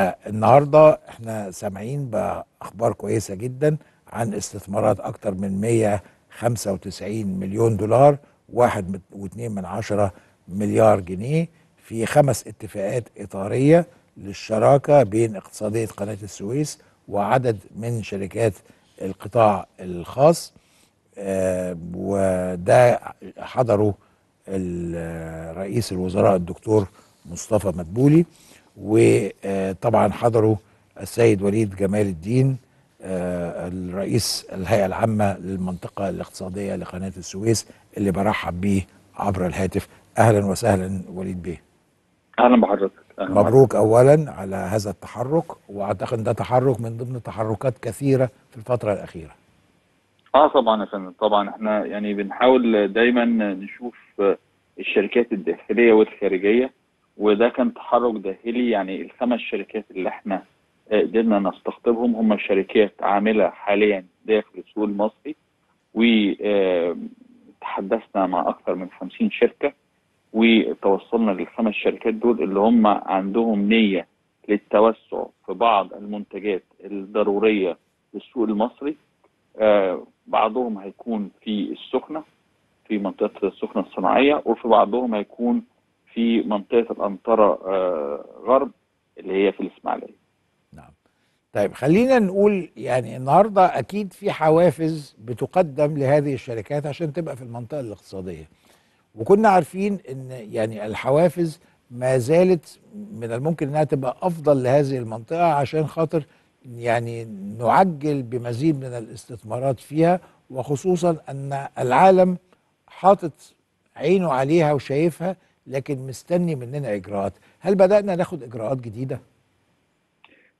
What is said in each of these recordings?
النهارده إحنا سامعين بأخبار كويسة جدا عن استثمارات أكتر من 195 مليون دولار واحد واتنين من عشرة مليار جنيه. في خمس اتفاقات إطارية للشراكة بين اقتصادية قناة السويس وعدد من شركات القطاع الخاص. آه وده حضروا رئيس الوزراء الدكتور مصطفى مدبولي. وطبعا حضروا السيد وليد جمال الدين الرئيس الهيئة العامة للمنطقة الاقتصادية لقناة السويس اللي برحب بيه عبر الهاتف. أهلا وسهلا وليد بيه. أهلا بحضرتك. مبروك أولا على هذا التحرك وأعتقد ده تحرك من ضمن تحركات كثيرة في الفترة الأخيرة. آه طبعا يا فندم. طبعا إحنا يعني بنحاول دايما نشوف الشركات الداخلية والخارجية وده كان تحرك داخلي يعني الخمس شركات اللي إحنا قدرنا نستقطبهم هم شركات عاملة حاليا داخل السوق المصري وتحدثنا مع أكثر من 50 شركة وتوصلنا للخمس شركات دول اللي هم عندهم نية للتوسع في بعض المنتجات الضرورية للسوق المصري. بعضهم هيكون في السخنة في منطقة السخنة الصناعية وفي بعضهم هيكون في منطقة الأنطرة غرب اللي هي في الإسماعيلية. نعم. طيب خلينا نقول يعني النهارده أكيد في حوافز بتقدم لهذه الشركات عشان تبقى في المنطقة الاقتصادية. وكنا عارفين إن يعني الحوافز ما زالت من الممكن إنها تبقى أفضل لهذه المنطقة عشان خاطر يعني نعجل بمزيد من الاستثمارات فيها وخصوصا أن العالم حاطط عينه عليها وشايفها لكن مستني مننا إجراءات. هل بدأنا ناخد إجراءات جديدة؟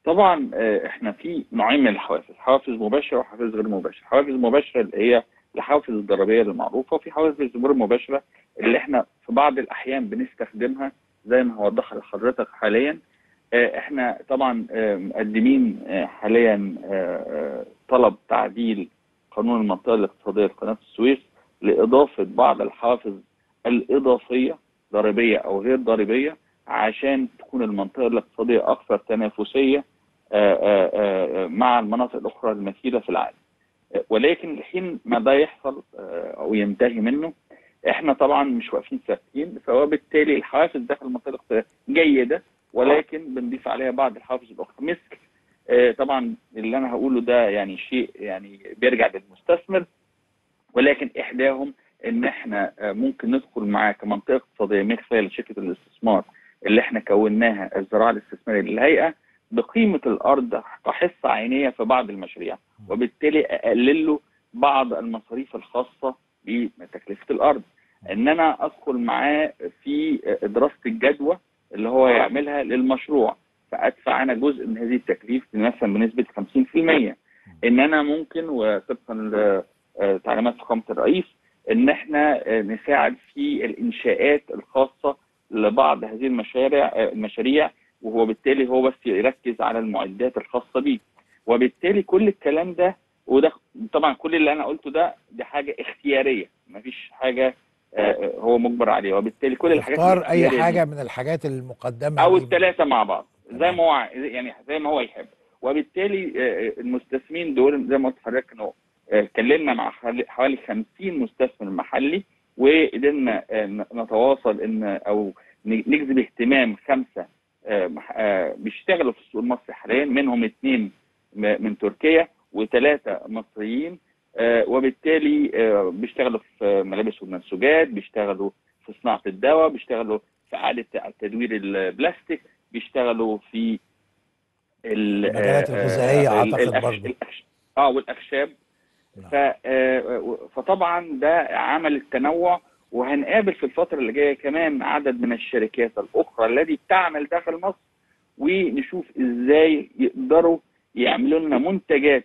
طبعا إحنا في نوعين من الحوافز حوافز مباشرة وحوافز غير مباشرة. الحوافز المباشره اللي هي الحوافز الضريبية المعروفة وفي حوافز غير مباشرة اللي إحنا في بعض الأحيان بنستخدمها زي ما هوضحها لحضرتك حاليا. إحنا طبعا مقدمين حاليا طلب تعديل قانون المنطقة الاقتصادية لقناة السويس لإضافة بعض الحوافز الإضافية ضريبية أو غير ضريبية عشان تكون المنطقة الاقتصادية أكثر تنافسية مع المناطق الأخرى المثيله في العالم. ولكن الحين ما ده يحصل أو ينتهي منه إحنا طبعا مش واقفين ثابتين فوبالتالي الحوافز داخل المنطقة الاقتصادية جيدة ولكن بنضيف عليها بعض الحوافز الأخرى مثل طبعا اللي أنا هقوله ده يعني شيء يعني بيرجع للمستثمر ولكن إحداهم إن إحنا ممكن ندخل معاه كمنطقة اقتصادية من خلال شركة الاستثمار اللي إحنا كوناها الزراعة الاستثمارية للهيئه بقيمة الأرض كحصه عينيه في بعض المشاريع وبالتالي اقلل له بعض المصاريف الخاصة بتكلفة الأرض. إن أنا أدخل معاه في دراسة الجدوى اللي هو يعملها للمشروع فأدفع أنا جزء من هذه التكليف مثلا بنسبة 50% إن أنا ممكن وطبقا لتعليمات فخامه الرئيس إن إحنا نساعد في الإنشاءات الخاصة لبعض هذه المشاريع المشاريع وهو بالتالي هو بس يركز على المعدات الخاصة بيه. وبالتالي كل الكلام ده وده طبعا كل اللي أنا قلته ده دي حاجة اختيارية. مفيش حاجة هو مجبر عليه وبالتالي كل الحاجات اختار أي حاجة من الحاجات المقدمة أو الثلاثه مع بعض. زي ما هو يعني زي ما هو يحب. وبالتالي المستثمرين دول زي ما قلت لحضرتك إنه اتكلمنا مع حوالي 50 مستثمر محلي وقدرنا نتواصل ان أو نجذب اهتمام خمسة بيشتغلوا في السوق المصري حاليا منهم اثنين من تركيا وثلاثه مصريين وبالتالي بيشتغلوا في ملابس والمنسوجات بيشتغلوا في صناعة الدواء بيشتغلوا في إعادة تدوير البلاستيك بيشتغلوا في المجالات الغذائية أعتقد برضه آه والأخشاب. فطبعا ده عمل التنوع وهنقابل في الفترة اللي جاية كمان عدد من الشركات الأخرى التي تعمل داخل مصر ونشوف إزاي يقدروا يعملوا لنا منتجات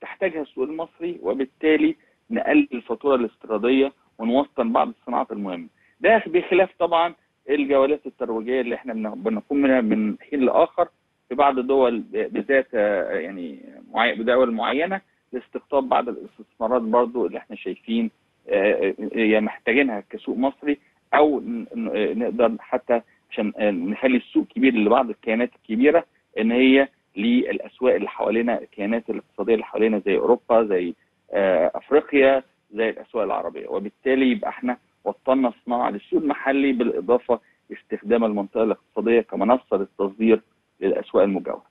تحتاجها السوق المصري وبالتالي نقلل الفاتورة الاستيرادية ونوطن بعض الصناعات المهمة. ده بخلاف طبعا الجولات الترويجية اللي إحنا بنقوم منها من حين لآخر في بعض الدول بالذات يعني بدول معينة لاستقطاب بعض الاستثمارات برضو اللي إحنا شايفين يعني محتاجينها كسوق مصري أو نقدر حتى عشان نخلي السوق كبير لبعض الكيانات الكبيرة إن هي للأسواق اللي حوالينا الكيانات الاقتصادية اللي حوالينا زي أوروبا زي آه، أفريقيا زي الأسواق العربية وبالتالي يبقى إحنا وطننا صناعة للسوق المحلي بالإضافة لاستخدام المنطقة الاقتصادية كمنصة للتصدير للأسواق المجاورة.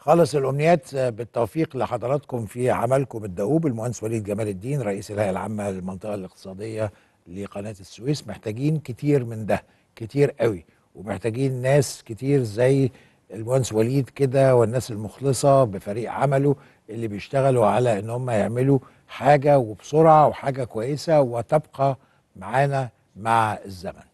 خالص الأمنيات بالتوفيق لحضراتكم في عملكم الدؤوب. المهندس وليد جمال الدين رئيس الهيئة العامة للمنطقة الاقتصادية لقناة السويس. محتاجين كتير من ده كتير قوي ومحتاجين ناس كتير زي المهندس وليد كده والناس المخلصة بفريق عمله اللي بيشتغلوا على إن هم يعملوا حاجة وبسرعة وحاجة كويسة وتبقى معانا مع الزمن.